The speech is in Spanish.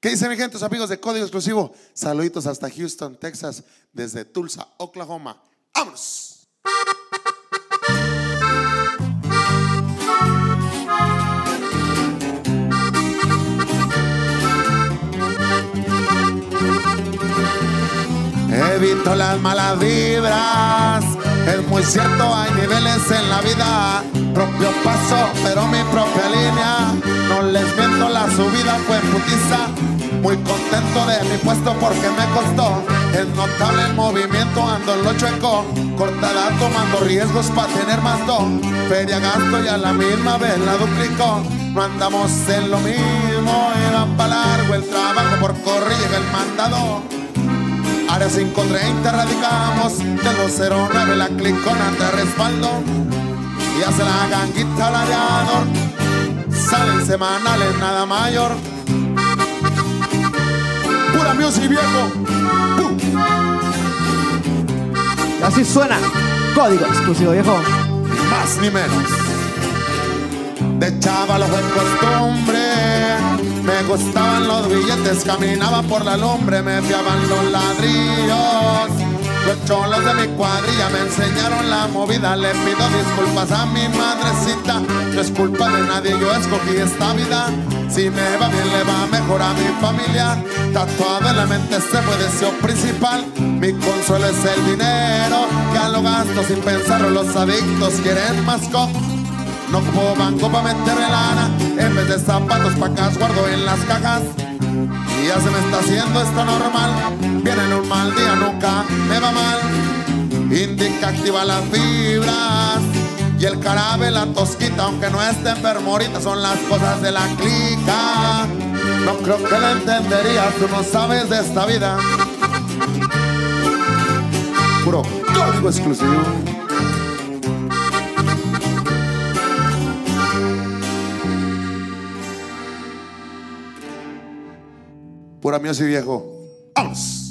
¿Qué dicen gente, tus amigos de Código Exclusivo? Saluditos hasta Houston, Texas, desde Tulsa, Oklahoma. ¡Vámonos! Evito las malas vibras. Es muy cierto, hay niveles en la vida. Propio paso, pero mi putiza. Muy contento de mi puesto porque me costó. Es notable el movimiento, ando en lo chueco. Cortada tomando riesgos para tener más don. Feria gasto y a la misma vez la duplico. No andamos en lo mismo, era para largo el trabajo por correr el mandado. Área 530 radicamos de los 09 la clicona de respaldo y hace la ganguita al aviador. Salen semanales nada mayor. Y así suena. Código exclusivo, viejo. Ni más ni menos. De chaval fue costumbre. Me gustaban los billetes, caminaba por la lumbre, me fiaban los ladrillos. Los cholos de mi cuadrilla me enseñaron la movida. Le pido disculpas a mi madrecita. No es culpa de nadie, yo escogí esta vida. Si me va bien, le va mejor a mi familia. Tatuado en la mente se fue deseo principal. Mi consuelo es el dinero. Que a lo gasto sin pensarlo. Los adictos quieren más cop. No como banco para meterle lana. En vez de zapatos pa' acá guardo en las cajas. Y ya se me está haciendo esto normal. Viene en un mal día, nunca me va mal. Indica activa las fibras. Y el carabe la tosquita, aunque no esté enfermo ahorita, son las cosas de la clica. No creo que la entenderías, tú no sabes de esta vida. Puro código exclusivo. Pura mío y viejo. ¡Vamos!